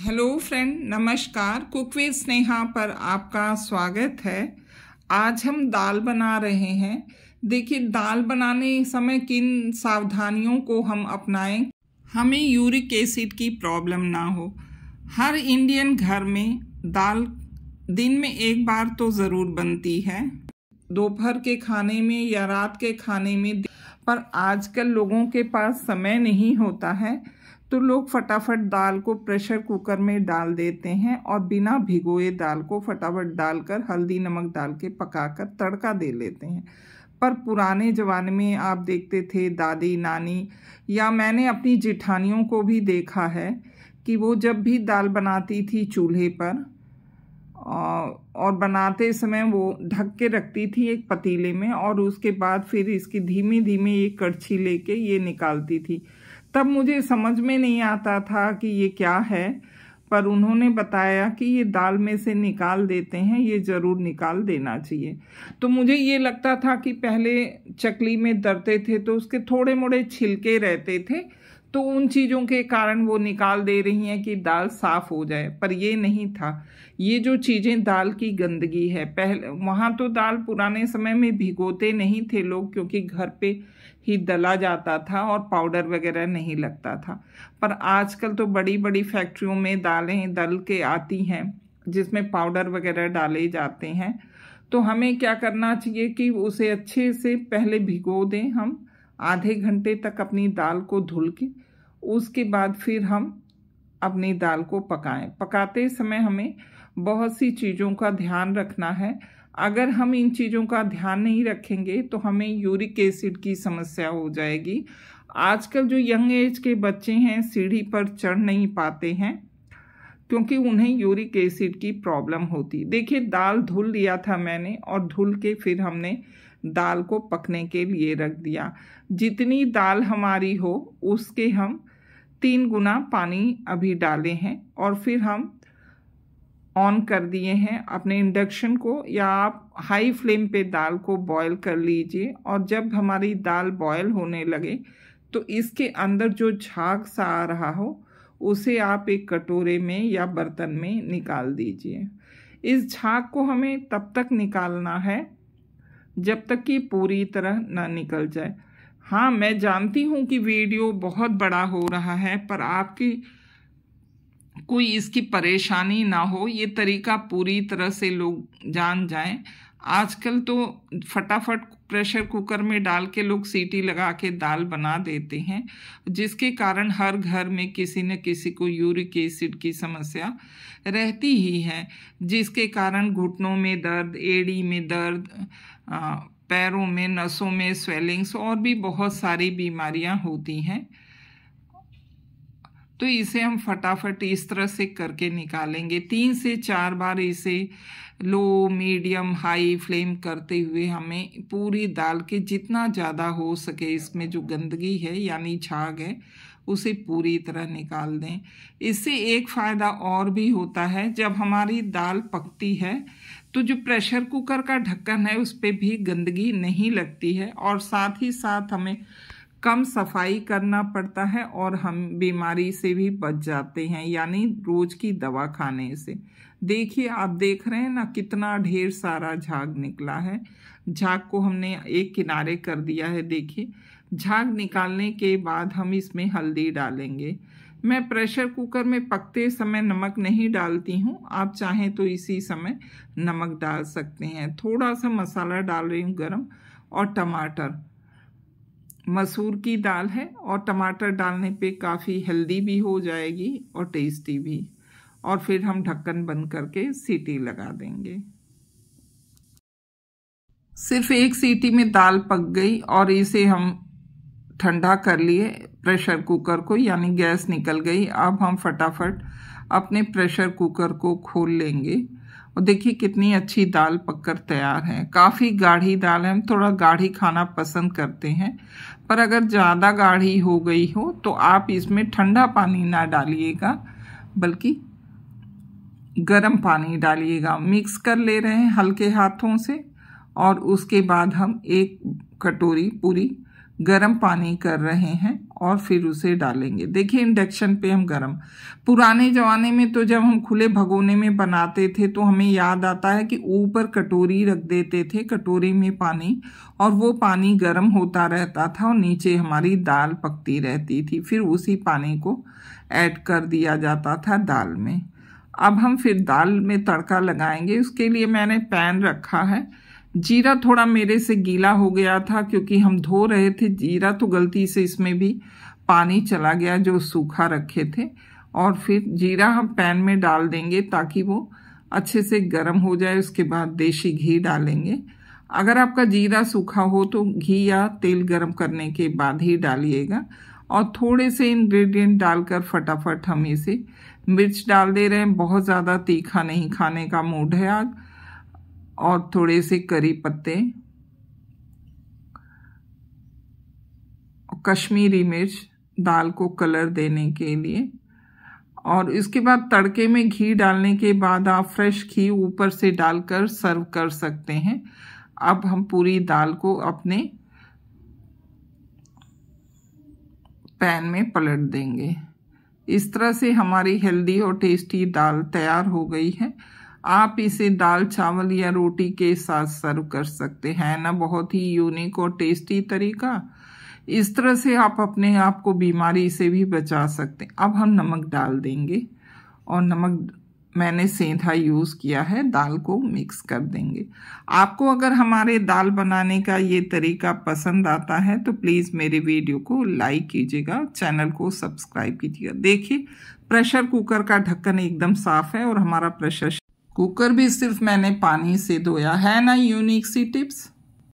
Hello friend नमस्कार cook with Sneha पर आपका स्वागत है। आज हम दाल बना रहे हैं। देखिए, दाल बनाने समय किन सावधानियों को हम अपनाएँ? हमें यूरिक एसिड की प्रॉब्लम ना हो। हर इंडियन घर में दाल दिन में एक बार तो ज़रूर बनती है। दोपहर के खाने में या रात के खाने में, पर आजकल लोगों के पास समय नहीं होता है। तो लोग फटाफट दाल को प्रेशर कुकर में डाल देते हैं और बिना भिगोए दाल को फटाफट डालकर हल्दी नमक डाल के पकाकर तड़का दे लेते हैं। पर पुराने ज़माने में आप देखते थे, दादी, नानी या मैंने अपनी जिठानियों को भी देखा है कि वो जब भी दाल बनाती थी चूल्हे पर और बनाते समय वो ढक के रखती थी एक पतीले में और उसके बाद फिर इसकी धीमे धीमे एक कड़छी लेके ये निकालती थी। तब मुझे समझ में नहीं आता था कि ये क्या है, पर उन्होंने बताया कि ये दाल में से निकाल देते हैं, ये ज़रूर निकाल देना चाहिए। तो मुझे ये लगता था कि पहले चकली में दरते थे तो उसके थोड़े मोड़े छिलके रहते थे तो उन चीज़ों के कारण वो निकाल दे रही हैं कि दाल साफ़ हो जाए। पर ये नहीं था। ये जो चीज़ें दाल की गंदगी है, पहले, वहाँ तो दाल पुराने समय में भिगोते नहीं थे लोग क्योंकि घर पे ही दला जाता था और पाउडर वगैरह नहीं लगता था। पर आजकल तो बड़ी बड़ी फैक्ट्रियों में दालें दल के आती हैं, जिसमें पाउडर वगैरह डाले जाते हैं। तो हमें क्या करना चाहिए कि उसे अच्छे से पहले भिगो दें हम? आधे घंटे तक अपनी दाल को धुल के उसके बाद फिर हम अपनी दाल को पकाएँ। पकाते समय हमें बहुत सी चीज़ों का ध्यान रखना है। अगर हम इन चीज़ों का ध्यान नहीं रखेंगे तो हमें यूरिक एसिड की समस्या हो जाएगी। आजकल जो यंग एज के बच्चे हैं, सीढ़ी पर चढ़ नहीं पाते हैं, क्योंकि उन्हें यूरिक एसिड की प्रॉब्लम होती। देखिए, दाल धुल लिया था मैंने और धुल के फिर हमने दाल को पकने के लिए रख दिया। जितनी दाल हमारी हो, उसके हम तीन गुना पानी अभी डाले हैं और फिर हम ऑन कर दिए हैं अपने इंडक्शन को या आप हाई फ्लेम पे दाल को बॉईल कर लीजिए और जब हमारी दाल बॉईल होने लगे तो इसके अंदर जो झाग सा आ रहा हो, उसे आप एक कटोरे में या बर्तन में निकाल दीजिए। इस झाग को हमें तब तक निकालना है जब तक कि पूरी तरह ना निकल जाए। हाँ मैं जानती हूँ कि वीडियो बहुत बड़ा हो रहा है, पर आपकी कोई इसकी परेशानी ना हो। ये तरीका पूरी तरह से लोग जान जाएँ। आजकल तो फटाफट प्रेशर कुकर में डाल के लोग सीटी लगा के दाल बना देते हैं, जिसके कारण हर घर में किसी न किसी को यूरिक एसिड की समस्या रहती ही है, जिसके कारण घुटनों में दर्द, एड़ी में दर्द पैरों में, नसों में स्वेलिंग्स और भी बहुत सारी बीमारियाँ होती हैं। तो इसे हम फटाफट इस तरह से करके निकालेंगे। तीन से चार बार इसे लो, मीडियम, हाई फ्लेम करते हुए हमें पूरी दाल के जितना ज़्यादा हो सके इसमें जो गंदगी है, यानी छाग है, उसे पूरी तरह निकाल दें। इससे एक फ़ायदा और भी होता है, जब हमारी दाल पकती है तो जो प्रेशर कुकर का ढक्कन है, उस पर भी गंदगी नहीं लगती है और साथ ही साथ हमें कम सफ़ाई करना पड़ता है और हम बीमारी से भी बच जाते हैं, यानी रोज की दवा खाने से। देखिए, आप देख रहे हैं ना कितना ढेर सारा झाग निकला है। झाग को हमने एक किनारे कर दिया है, देखिए। झाग निकालने के बाद हम इसमें हल्दी डालेंगे। मैं प्रेशर कुकर में पकते समय नमक नहीं डालती हूँ। आप चाहें तो इसी समय नमक डाल सकते हैं। थोड़ा सा मसाला डाल रही हूँ गरम और टमाटर। मसूर की दाल है और टमाटर डालने पे काफ़ी हेल्दी भी हो जाएगी और टेस्टी भी। और फिर हम ढक्कन बंद करके सीटी लगा देंगे। सिर्फ़ एक सीटी में दाल पक गई और इसे हम ठंडा कर लिए प्रेशर कुकर को, यानी गैस निकल गई। अब हम फटाफट अपने प्रेशर कुकर को खोल लेंगे। और देखिए कितनी अच्छी दाल पककर तैयार है। काफ़ी गाढ़ी दाल है, हम थोड़ा गाढ़ी खाना पसंद करते हैं, पर अगर ज़्यादा गाढ़ी हो गई हो तो आप इसमें ठंडा पानी ना डालिएगा, बल्कि गर्म पानी डालिएगा। मिक्स कर ले रहे हैं हल्के हाथों से और उसके बाद हम एक कटोरी पूरी गरम पानी कर रहे हैं और फिर उसे डालेंगे। देखिए, इंडक्शन पे हम गरम। पुराने ज़माने में तो जब हम खुले भगोने में बनाते थे तो हमें याद आता है कि ऊपर कटोरी रख देते थे, कटोरी में पानी, और वो पानी गर्म होता रहता था और नीचे हमारी दाल पकती रहती थी। फिर उसी पानी को ऐड कर दिया जाता था दाल में। अब हम फिर दाल में तड़का लगाएँगे। उसके लिए मैंने पैन रखा है। जीरा थोड़ा मेरे से गीला हो गया था क्योंकि हम धो रहे थे। जीरा तो गलती से इसमें भी पानी चला गया जो सूखा रखे थे। और फिर जीरा हम पैन में डाल देंगे ताकि वो अच्छे से गर्म हो जाए, उसके बाद देसी घी डालेंगे। अगर आपका जीरा सूखा हो तो घी या तेल गर्म करने के बाद ही डालिएगा। और थोड़े से इंग्रेडिएंट डालकर फटाफट हम इसे मिर्च डाल दे रहे हैं। बहुत ज़्यादा तीखा नहीं, खाने का मूड है आज। और थोड़े से करी पत्ते, कश्मीरी मिर्च दाल को कलर देने के लिए। और इसके बाद तड़के में घी डालने के बाद आप फ्रेश घी ऊपर से डालकर सर्व कर सकते हैं। अब हम पूरी दाल को अपने पैन में पलट देंगे। इस तरह से हमारी हेल्दी और टेस्टी दाल तैयार हो गई है। आप इसे दाल, चावल या रोटी के साथ सर्व कर सकते हैं। ना बहुत ही यूनिक और टेस्टी तरीका। इस तरह से आप अपने आप को बीमारी से भी बचा सकते हैं। अब हम नमक डाल देंगे और नमक मैंने सेंधा यूज़ किया है। दाल को मिक्स कर देंगे। आपको अगर हमारे दाल बनाने का ये तरीका पसंद आता है तो प्लीज़ मेरे वीडियो को लाइक कीजिएगा। चैनल को सब्सक्राइब कीजिएगा। देखिए प्रेशर कुकर का ढक्कन एकदम साफ़ है और हमारा प्रेशर कुकर भी सिर्फ़ मैंने पानी से धोया। है ना यूनिक सी टिप्स